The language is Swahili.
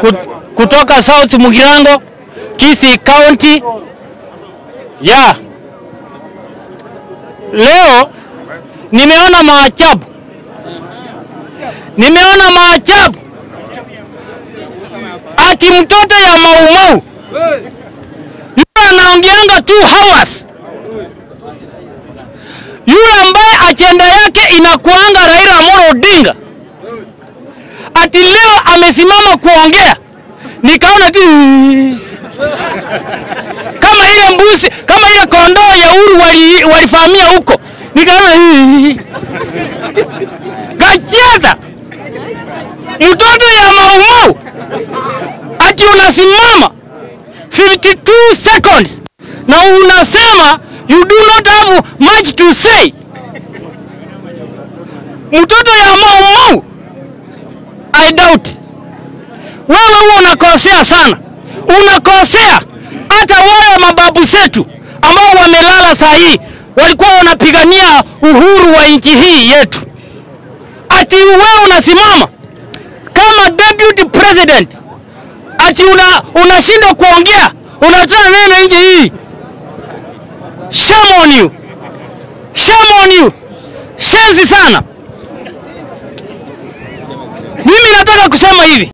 kut- kutoka South Mugirango, Kisii County. Ya. Leo nimeona maajabu, nimeona maajabu. Ati mtoto ya Maumau yule anaongeanga two hours, yule ambaye ajenda yake inakuanga Raila Amolo Odinga, ati leo amesimama kuongea, nikaona tu kama ile mbuzi, kama ile kondoo ya Uhuru wali, huko, nikaona Gacheta, mtoto ya Maumau ati unasimama 52 seconds na unasema you do not have much to say. Mtoto ya Maumau, I doubt. Wewe huo unakosea sana, unakosea. Hata wale mababu zetu ambao wamelala saa hii walikuwa wanapigania uhuru wa nchi hii yetu, ati wewe unasimama kama deputy president. Ati una unashindwa kuongea, unatoa neno nje hii. Shame on you, shame on you, shenzi sana. David.